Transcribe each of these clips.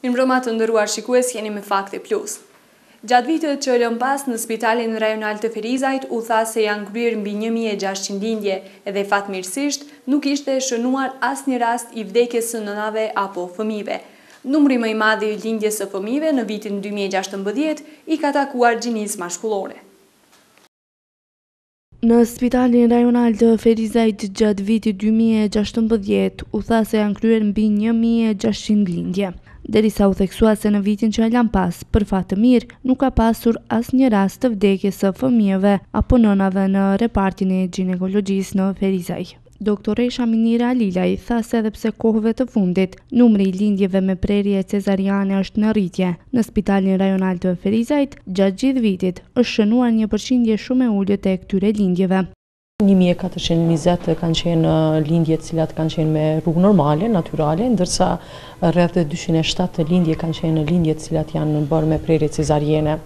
Mirëmbrëma të nderuar shikues jeni me Fakte Plus. Gjatë vitit që lamë pas në spitalin rajonal të Ferizajt u tha se janë kryer mbi një mijë e gjashtëqind lindje dhe fatmirësisht nuk ishte shënuar asnjë rast i vdekjes së nënave apo fëmijëve. Numri më i madh i lindjes së fëmijëve në vitin dy mijë e gjashtëmbëdhjetë i ka takuar gjinisë mashkullore. Në spitalin rajonal të Ferizajt gjatë vitit dy mijë e gjashtëmbëdhjetë u tha se janë kryer mbi një mijë e gjashtëqind lindje, derisa u theksua se në vitin që e lanë pas, për fat të mirë, nuk ka pasur asnjë rast të vdekjes së fëmijëve apo nënave në repartin e gjinekologjisë në Ferizaj. Doktoresha Minire Alilaj tha se edhe pse kohëve të fundit numri i lindjeve me prerje cezariane është në rritje në Spitalin Rajonal të Ferizajt, gjatë gjithë vitit është shënuar një përqindje shumë e ulët e këtyre lindjeve. Një mijë e katërqind e njëzet kanë qenë lindje të cilat kanë qenë me rrugë normale, natyrale, ndërsa rreth dyqind e shtatë lindje kanë qenë lindje të cilat janë bërë me prerje cezariene.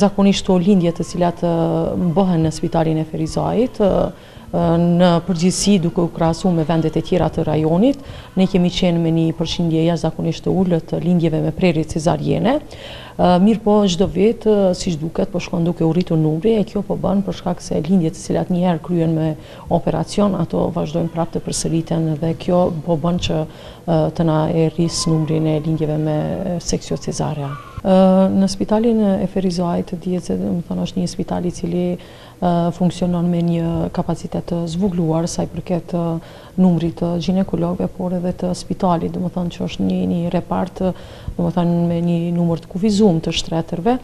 Zakonisht ato lindje të cilat bëhen në spitalin e Ferizajit, Në përgjithësi, duke u krahasu me vendet e tjera të rajonit, ne kemi qenë me një përqindje jashtëzakonisht të ulët të lindjeve me prerje cezariene. Mirëpo çdo vit, siç duket, po shkon duke u rritur numri e kjo po bën për shkak se lindjet të cilat një herë kryhen me operacion, ato vazhdojnë prapë të përsëriten dhe kjo po bën që të na e rrisë numrin e lindjeve me seksio cezarea. Në spitalin e Ferizajt dihet se domethënë është një spital i cili funksionon me një kapacitet të zvogëluar sa i përket numrit të gjinekologëve, por edhe të spitalit, domethënë që është një, një repart, domethënë me një numër të kufizum të shtretërve.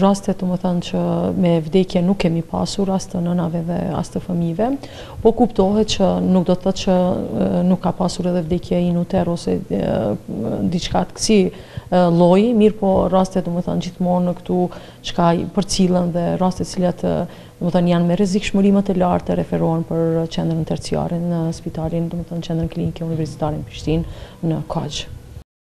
Rastet, domethënë që me vdekje nuk kemi pasur, as të nënave dhe as të fëmijëve, po kuptohet që nuk do të thotë që nuk ka pasur edhe vdekje in uter ose diçka të këtij lloji, mirëpo rastet, domethënë gjithmonë këtu çka përcillen dhe raste të cilat domethënë janë me rrezikshmëri më të lartë të referohen për qendrën terciare në spitalin domethënë qendrën klinike universitare në Prishtinë në QKUK.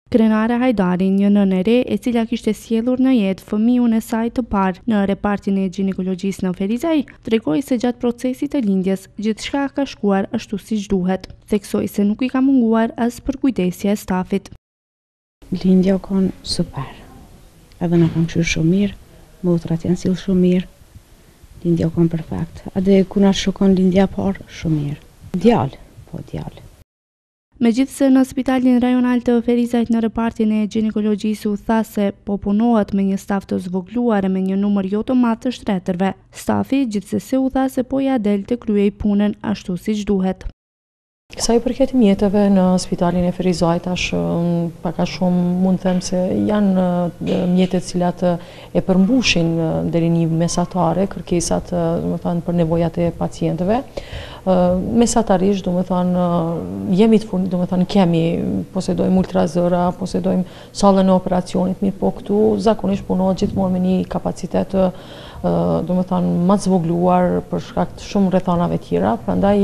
Krenare Hajdari, një nënë e re e cila kishte sjellur në jetë fëmijun e saj të parë në repartin e gjinekologjisë në Ferizaj, tregoi se gjatë procesit të lindjes gjithçka ka shkuar ashtu siç duhet. Theksoi se nuk i ka munguar as përkujdesja e stafit. Lindja u kon super Edhe na kanë kqyrë shumë mirë Motrat janë sillë shumë mirë Lindja u kon perfekt Edhe kur na shku lindja parë shumë mirë Djal, po djal Megjithëse në spitalin rajonal të Ferizajt në repartin e gjinekologjisë u tha se po punohet me një staf të zvogëluar e me një numër jo të madh të shtretërve, stafi gjithsesi u tha se po ia del të kryejë punën ashtu siç duhet. Sa i përket mjeteve në spitalin e Ferizajt, ashtu pak a shumë mund të them se janë mjete të cilat e përmbushin deri në mesatare, kërkesat, domethënë, për nevojat e pacientëve. Mesatarisht, domethënë, jemi të furni, domethënë, kemi, posedojmë ultrazëra, posedojmë... sallën e operacionit, mirëpo këtu zakonisht punohet gjithmonë me një kapacitet të, domethënë, më të zvogëluar për shkak të shumë rrethanave tjera, prandaj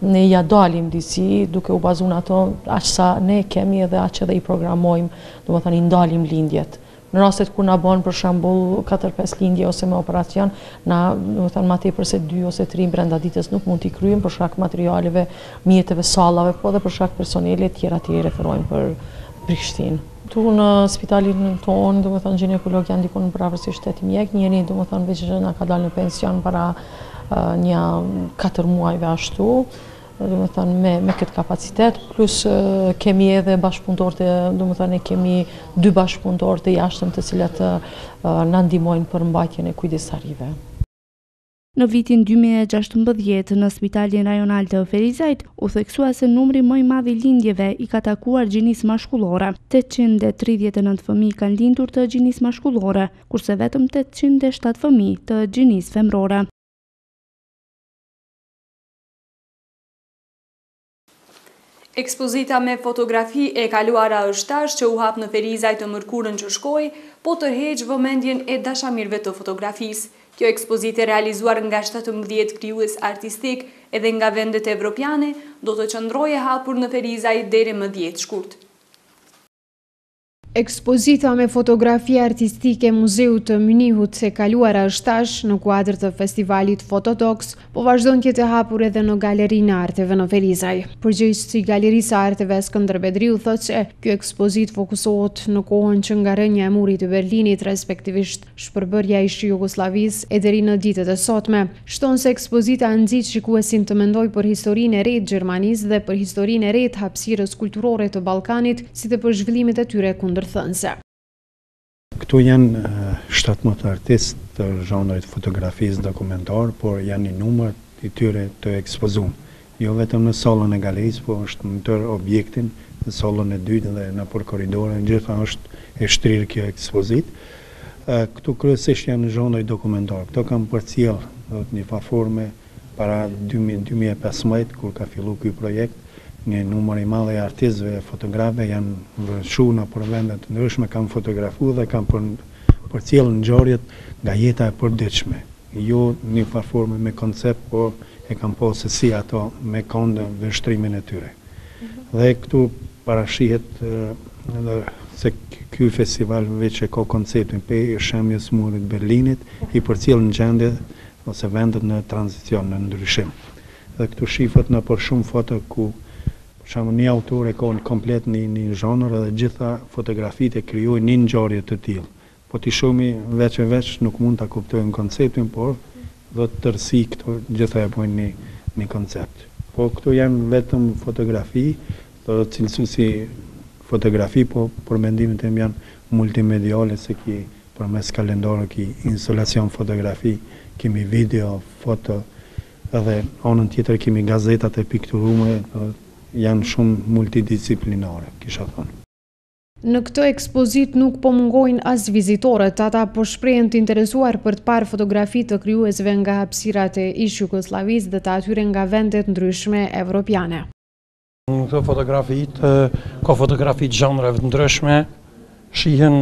ne ia dalim disi duke u bazuar në ato, aq sa ne kemi edhe aq edhe i programojmë, domethënë i ndajmë lindjet. Në rastet kur na bon për shembull katër pesë lindje ose me operacion, na, domethënë, më tepër se dy ose tri brenda ditës nuk mund t'i kryejmë për shkak të materialeve, mjeteve, sallave, po edhe për shkak personelit, e tjerat i referojmë për Prishtinë. Këtu në spitalin tonë, domethënë gjinekologë janë diku përafërsisht 8 mjekë, njëri domethënë veç na ka dalë në pension para nja 4 muajve ashtu, domethënë me me këtë kapacitet, plus kemi edhe bashkëpunëtorë të, domethënë e kemi dy bashkëpunëtorë të jashtëm të cilët na ndihmojnë për mbajtjen e kujdestarive. Në vitin dy mijë e gjashtëmbëdhjetë, në Spitalin Rajonal të Ferizajt, u theksua se numri më i madh i lindjeve i ka takuar gjinisë mashkullore. Tetëqind e tridhjetë e nëntë fëmijë kanë lindur të gjinisë mashkullore, kurse vetëm tetëqind e shtatë fëmijë të gjinisë femërore. Ekspozita me fotografi e kaluara është tash që u hap në Ferizaj të mërkurën që shkoi, po tërheq vëmendjen e dashamirëve të fotografisë. Kjo ekspozitë e realizuar nga shtatëmbëdhjetë krijues artistikë edhe nga vendet evropiane, do të qëndrojë e hapur në Ferizaj deri më dhjetë shkurt. Ekspozita me fotografi artistike e Muzeut të Mynihut e kaluara është tash në kuadër të festivalit Fotodox, po vazhdon të jetë e hapur edhe në Galerinë e Arteve në Ferizaj. Përgjegjësi i Galerisë së Arteve Skënder Bedriu thotë se kjo ekspozitë fokusohet në kohën që nga rënia e Murit të Berlinit, respektivisht shpërbërja e ish-Jugosllavisë, e deri në ditët e sotme, shton se ekspozita nxit shikuesin të mendojë për historinë e re të Gjermanisë dhe për historinë e re të hapësirës kulturore të Ballkanit, si dhe për zhvillimet e tyre kundërthënëse. Këtu janë shtatëmbëdhjetë artistë të zhanrit të fotografisë dokumentare, por janë një numër i tyre të ekspozum, jo vetëm në sallën e galerisë, po është në tërë objektin, në sallën e dytë dhe nëpër korridore, në të gjitha është e shtrirë kjo ekspozitë. Këtu kryesisht janë zhanri dokumentar. Këto kanë përcjellë, do të, një farë forme, para dy mijë, dy mijë e pesëmbëdhjetë, kur ka fillu ky projekt, një numër i madh i artistëve e fotografëve janë vërshu nëpër vende të ndryshme, kanë fotografu dhe kanë përcjellë ngjarjet nga jeta e përditshme. Jo një farë forme me koncept, po e kam pa se si ato me kon në vështrimin e tyre. Dhe këtu parashihet edhe se ky festival veç e ka konceptin pe shembjes së Murit të Berlinit, i përcjell gjendjet ose vendet në tranzicion, në ndryshim. Dhe këtu shifet nëpër shumë foto ku për shembull një autor e ka komplet një zhanër dhe gjitha fotografitë e krijojnë një ngjarje të tillë. Po t'i shohmi veç e veç nuk mund ta kuptojmë konceptin por në tërsi këto gjitha e bojnë ni ni koncept po këto jan vetëm fotografi do të cilësojnë si fotografi po për mendimin tim jan multimediale se ki përmes kalendarë ki instalacion fotografi kemi video foto edhe anën tjetër kemi gazetat e pikturume do jan shum multidisiplinare, kisha thon. Në këtë ekspozitë nuk po mungojnë as vizitorët, ata po shprehen të interesuar për të parë fotografi të krijuesve nga hapësirat e ish-Jugosllavisë dhe të atyre nga vende të ndryshme evropiane. Në këto fotografi ka fotografi të zhanreve të ndryshme, shihen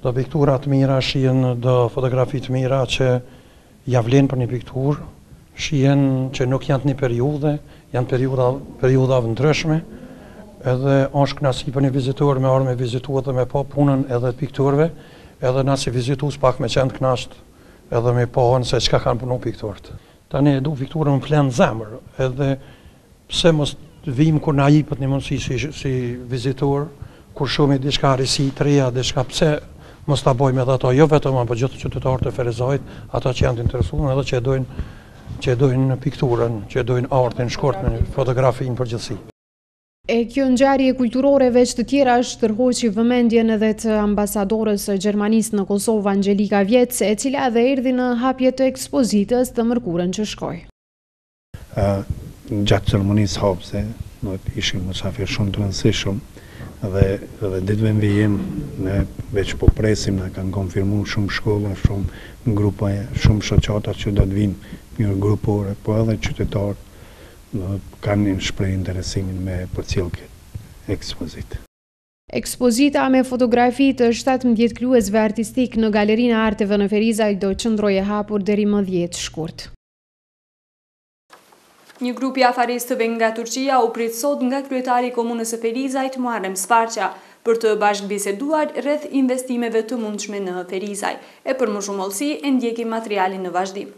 do piktura të mira, shihen do fotografi të mira që Ia vlen për një pikturë, shihen që nuk janë të një periudhe, janë periudha periudhave ndryshme, edhe është kënaqësi për një vizitor me ardhur me vizitu edhe me pa punën edhe të piktorëve, edhe na si vizitues pak me qenë të kënaqtë edhe me pa se çka kanë punu piktorët. Tani e du pikturën më flen n'zemër, edhe Pse mos të vijmë kur na jepet një mundësi si si vizitor, kur shohim diçka risi të reja diçka pse mos ta bëjmë edhe ato, jo vetëm unë po gjithë qytetarët e Ferizajt, ata që janë të interesuar edhe që e dojnë që e dojnë pikturën, që e dojnë artin, shkurt, fotografinë në përgjithësi. E kjo ngjarje kulturore veç të tjerash tërhoqi vëmendjen edhe të ambasadores së Gjermanisë në Kosovë, Angelika Viets, e cila edhe erdhi në hapje të ekspozitës të mërkurën që shkoi. Gjatë ceremonisë hapëse ishin mysafirë shumë të rëndësishëm dhe dhe ditëve në vijim ne veç po presim na kanë konfirmu shumë shkolla, shumë grupe, shumë shoqata që do të vijnë n'mënyrë grupore, po edhe qytetarët kanë shprehë interesimin me përcjellë këtë ekspozitë. Ekspozita me fotografi të shtatëmbëdhjetë krijuesve artistikë në Galerinë e Arteve në Ferizaj do të qëndrojë e hapur deri më dhjetë shkurt. Një grup i afaristëve nga Turqia u prit sot nga kryetari i Komunës së Ferizajt, Muharrem Svarqa, për të bashkëbiseduar rreth investimeve të mundshme në Ferizaj. E për më shumë hollësi, e ndjekim materialin në vazhdim.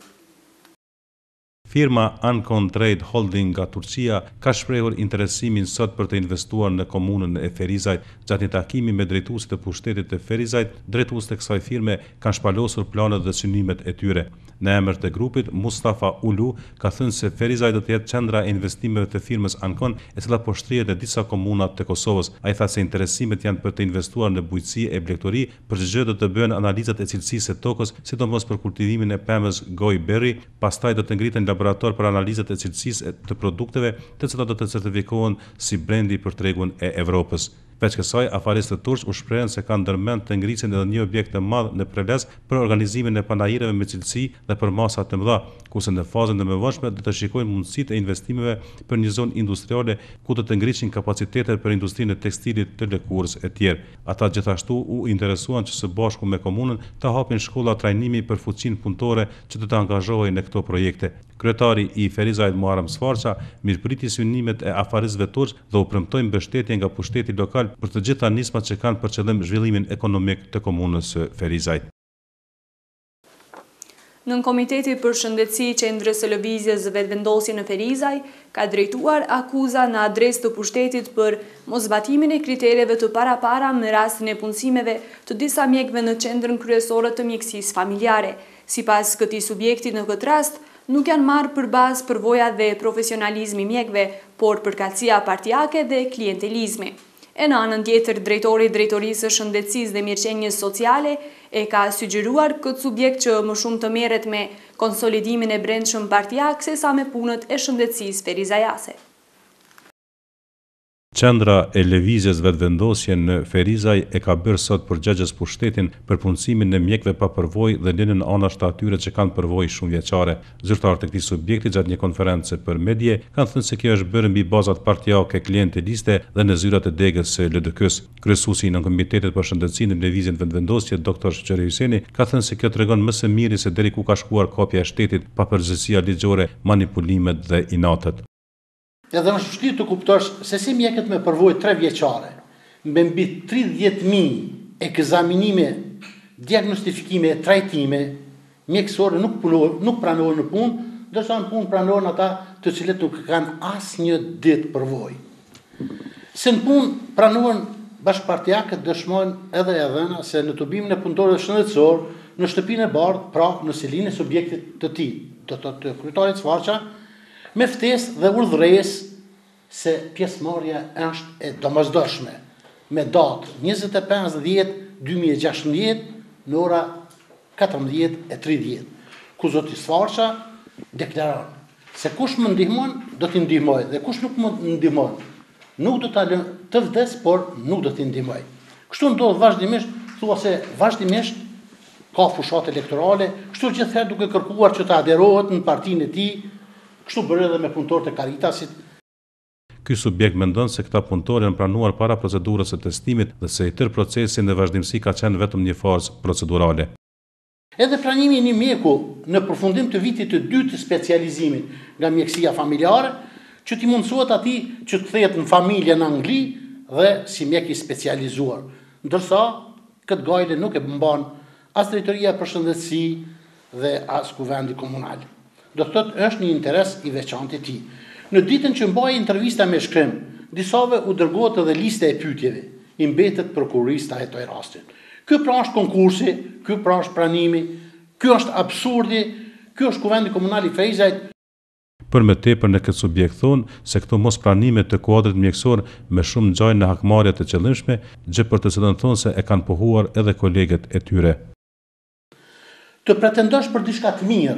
Firma Ancon Trade Holding nga Turqia ka shprehur interesimin sot për të investuar në Komunën e Ferizajt. Gjatë një takimi me drejtuesit e pushtetit të Ferizajt, drejtuesit e kësaj firme kanë shpalosur planet dhe synimet e tyre. Në emër të grupit, Mustafa Ulu ka thënë se Ferizaj do të jetë qendra e investimeve të firmës Ancon, e cila po shtrihet në disa komuna të Kosovës. Ai tha se interesimet janë për të investuar në bujqësi e blegtori, për ç'gjë do të bëhen analizat e cilësisë së tokës, sidomos për kultivimin e pemës goji berry, pastaj do të ngriten laboratorë për analizat e cilësisë të produkteve, të cilat do të certifikohen si brend për tregun e Evropës. Veç kësaj, afaristët turq u shprehën se kanë ndërmend të ngrisin edhe një objekt të madh në Prelez për organizimin e panaireve me cilësi dhe për masa të mëdha, kurse në fazën e mëvonshme do të shikojnë mundësitë e investimeve për një zonë industriale ku do të ngrisin kapacitetet për industrinë e tekstilit, të lëkurës etj. Ata gjithashtu u interesuan që së bashku me komunën të hapin shkolla trajnimi për fuqinë punëtore që do të angazhohej në këto projekte. Kryetari i Ferizajt Muharrem Svarqa mirëpriti synimet e afaristëve turq dhe u premtoi mbështetje nga pushteti lokal për të gjitha nismat që kanë për qëllim zhvillimin ekonomik të komunës së Ferizajt. Nënkomiteti për Shëndetësi i Qendrës së Lëvizjes Vetëvendosje në Ferizaj ka drejtuar akuza në adresë të pushtetit për moszbatimin e kritereve të parapara me rastin e punësimeve të disa mjekëve në Qendrën Kryesore të Mjekësisë Familjare, Sipas këtij subjekti në këtë rast nuk janë marrë për bazë përvoja dhe profesionalizmi i mjekëve, por përkatësia partiake dhe klientelizmi. E në anën tjetër drejtori i Drejtorisë së Shëndetësisë dhe Mirëqenies Sociale e ka sugjeruar këtë subjekt që më shumë të merret me konsolidimin e brendshëm partiak sesa me punët e shëndetësisë ferizajase. Qendra e Lëvizjes Vetëvendosje në Ferizaj e ka bërë sot përgjegjës pushtetin për punësimin e mjekëve pa përvojë dhe lënien anash të atyre që kanë përvojë shumëvjeçare. Zyrtarë të këtij subjekti gjatë një konference për medie kanë thënë se kjo është bërë mbi bazat partiake, klienteliste dhe në zyrat e degës së LDK-së. Kryesuesi i Nënkomitetit për Shëndetësi në Lëvizjen Vetëvendosje, doktor Shyqri Hyseni, ka thënë se kjo tregon më së miri se deri ku ka shkuar kapja e shtetit, papërgjegjësia ligjore, manipulimet dhe inatet. Edhe është vështirë të kuptosh se si mjekët me përvojë tre vjeçare, me mbi tridhjetë mijë ekzaminime, diagnostifikime e trajtime mjekësore nuk punohen, nuk pranohen në punë, ndërsa në punë pranohen ata të cilët nuk e kanë asnjë ditë përvojë. Se në punë pranohen bashkëpartiakët dëshmojnë edhe e dhëna se në tubimin e punëtorëve shëndetësorë, në Shtëpinë e Bardhë, pra në selinë e subjektit të tij, do të thotë kryetarit Svarqa, me ftesë dhe urdhëresë se pjesëmarrja është e domosdoshme, me datë njëzet e pesë dhjetë dy mijë e gjashtëmbëdhjetë në ora katërmbëdhjetë e tridhjetë, ku zoti Svarqa deklaron se kush më ndihmon do t'i ndihmoj dhe kush nuk më ndihmon Nuk do ta lë të vdes, por nuk do t'i ndihmoj. Kështu ndodh vazhdimisht, thua se vazhdimisht ka fushatë elektorale, kështu gjithherë duke kërkuar që të aderohet në partinë e tij, kështu bëri edhe me punëtorët e Caritasit, Ky subjekt mendon se këta punëtorë janë pranuar para procedurës së testimit dhe se i tërë procesi në vazhdimësi ka qenë vetëm një farsë procedurale. Edhe pranimi i një mjeku në përfundim të vitit të dytë të specializimit nga mjekësia familjare, që t'i mundësohet atij që të kthehet në familje në Angli dhe si mjek i specializuar. Ndërsa, këtë gajle nuk e mban as Drejtoria e për Shëndetësi dhe as Kuvendi Komunal. Do të thotë është një interes i veçantë i tij. Në ditën që mbahej intervista me shkrim, disave u dërgohet edhe lista e pyetjeve, i mbetet prokurorisë ta hetojë rastin. Ky pra është konkursi, ky pra është pranimi, ky është absurdi, ky është Kuvendi Komunal i Ferizajt, Për më tepër në këtë subjekt thonë se këto mospranime të kuadrit mjekësor më shumë ngjajnë në hakmarrje të qëllimshme, gjë për të cilën thonë se e kanë pohuar edhe kolegët e tyre. Të pretendosh për diçka të mirë,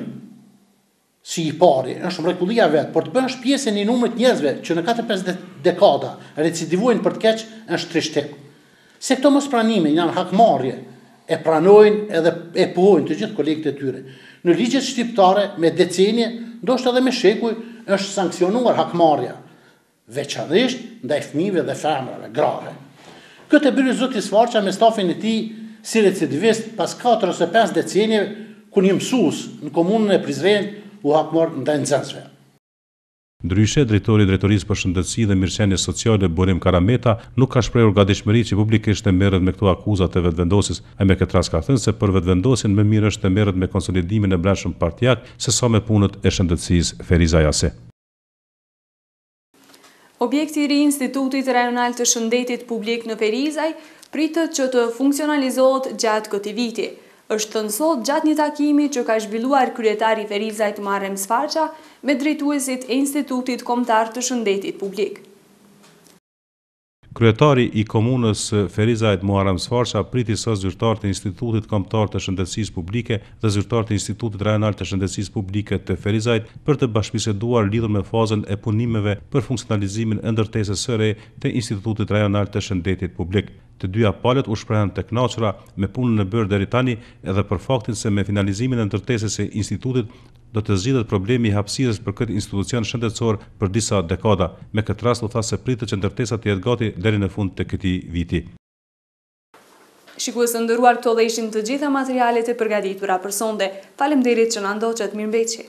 si i pari, është mrekullia vetë, por të bëhesh pjesë e një numri të njerëzve që në katër pesë dekada recidivojnë për të keq, është trishtim. Se këto mospranime janë hakmarrje, e pranojnë edhe e pohojnë të gjithë kolegët e tyre. Në ligjet shqiptare me decenie, ndoshta edhe me shekuj, është sanksionuar hakmarrja. veçanërisht ndaj fëmijëve dhe femrave, grave. Këtë e bëri zoti Svarqa me stafin e tij si recidivist pas katër ose pesë decenijeve kur një mësues në komunën e Prizrenit u hakmor ndaj nxënësve. Ndryshe, drejtori i Drejtorisë për Shëndetësi dhe Mirëqenie Sociale, Burim Karameta, nuk ka shprehur gatishmëri që publikisht të merret me këto akuza të Vetëvendosjes. Ai me këtë rast ka thënë se për Vetëvendosjen më mirë është të merret me konsolidimin e brendshëm partiak sesa me punët e shëndetësisë. ferizajase. Objekti i ri i Institutit Rajonal të Shëndetit Publik në Ferizaj pritet që të funksionalizohet gjatë këtij viti, është thënë sot gjatë një takimi që ka zhvilluar kryetari i Ferizajt Muharrem Svarqa me drejtuesit e Institutit Kombëtar të Shëndetit Publik. Kryetari i Komunës së Ferizajt Muharrem Svarqa priti sot zyrtarë të Institutit Kombëtar të Shëndetësisë Publike dhe zyrtarë të Institutit Rajonal të Shëndetësisë Publike të Ferizajt për të bashkëbiseduar lidhur me fazën e punimeve për funksionalizimin e ndërtesës së re të Institutit Rajonal të Shëndetit Publik. Të dyja palët u shprehën të kënaqura me punën e bërë deri tani edhe për faktin se me finalizimin e ndërtesës së Institutit do të zgjidhet problemi i hapësirës për këtë institucion shëndetësor për disa dekada. Me këtë rast u tha se pritet që ndërtesa të jetë gati deri në fund të këtij viti. Shikues të nderuar këto dhe ishin të gjitha materialet e përgatitura për sonde. Faleminderit që na ndoqët, mirëmbetshi!